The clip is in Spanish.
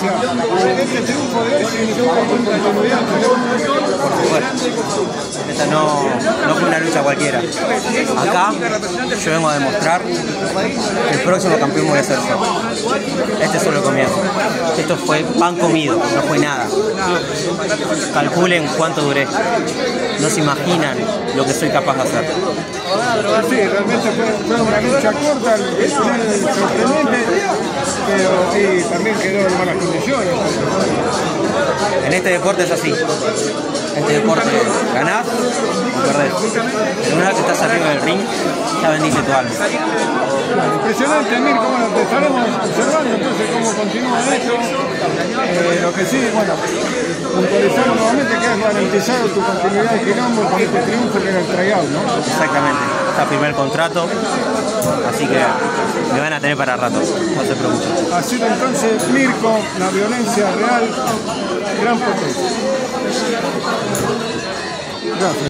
violencia, este triunfo de hoy significa continuidad. Por supuesto. Esta no, no fue una lucha cualquiera. Acá yo vengo a demostrar que el próximo campeón voy a ser yo. Este es solo el comienzo. Esto fue pan comido, no fue nada. Calculen cuánto duré. No se imaginan lo que soy capaz de hacer. Sí, realmente fue, una lucha corta, el final sorprendente, quedó en malas condiciones. En este deporte es así. Este deporte ganás o perdés. Pero una vez que estás arriba del ring, ya bendice tu alma. Bueno, impresionante, Mirko, bueno, te estaremos observando entonces cómo continúa esto. Eh, lo que sí, bueno, puntualizamos nuevamente que has garantizado tu continuidad de quilombo con este triunfo que era el tryout, ¿no? Exactamente. Está el contrato, así que me van a tener para rato. No se preocupen. Ha sido entonces Mirko, la violencia real, gran potencia. Gracias.